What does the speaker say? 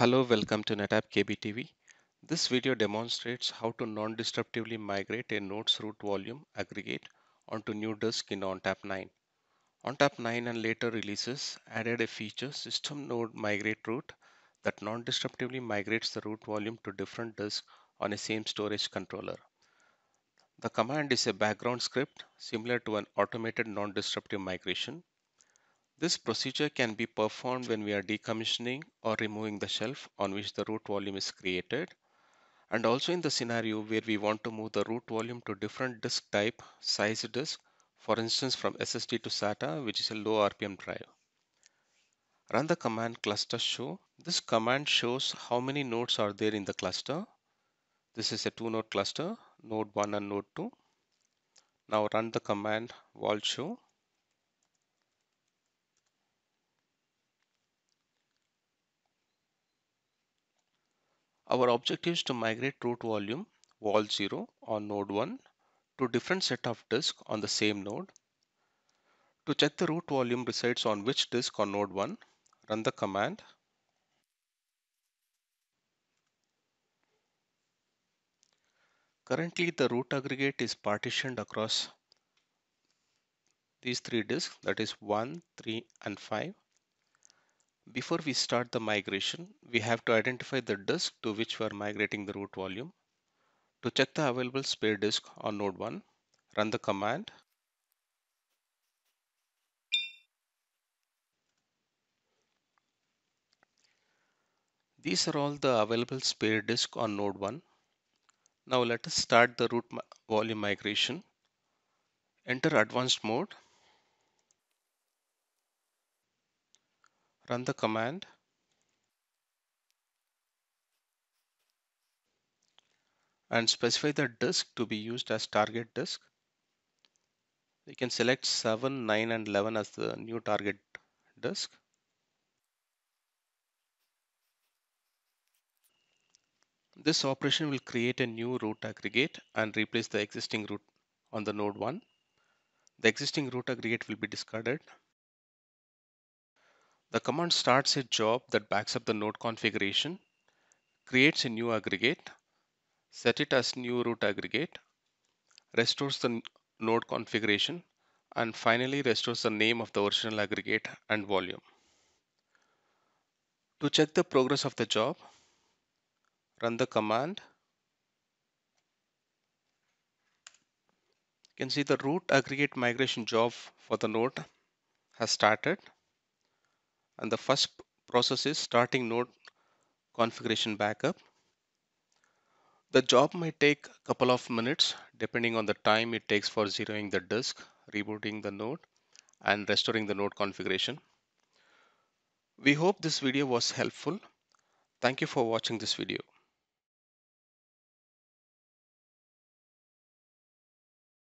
Hello, welcome to NetApp KBTV. This video demonstrates how to non-disruptively migrate a node's root volume aggregate onto new disk in ONTAP 9. ONTAP 9 and later releases added a feature system node migrate root that non-disruptively migrates the root volume to different disks on a same storage controller. The command is a background script similar to an automated non-disruptive migration this procedure can be performed when we are decommissioning or removing the shelf on which the root volume is created and also in the scenario where we want to move the root volume to different disk type size disk for instance from SSD to SATA which is a low RPM drive. Run the command cluster show. This command shows how many nodes are there in the cluster. This is a two node cluster node 1 and node 2. Now run the command vol show Our objective is to migrate root volume vol 0 on node 1 to different set of disk on the same node. To check the root volume resides on which disk on node 1, run the command Currently the root aggregate is partitioned across these three disks that is 1, 3 and 5. Before we start the migration, we have to identify the disk to which we are migrating the root volume. To check the available spare disk on node 1, run the command These are all the available spare disk on node 1. Now let us start the root volume migration. Enter advanced mode run the command and specify the disk to be used as target disk. We can select 7, 9 and 11 as the new target disk. This operation will create a new root aggregate and replace the existing root on the node 1. The existing root aggregate will be discarded the command starts a job that backs up the node configuration, creates a new aggregate, set it as new root aggregate, restores the node configuration, and finally restores the name of the original aggregate and volume. To check the progress of the job, run the command. You can see the root aggregate migration job for the node has started and the first process is starting node configuration backup. The job might take a couple of minutes depending on the time it takes for zeroing the disk, rebooting the node and restoring the node configuration. We hope this video was helpful. Thank you for watching this video.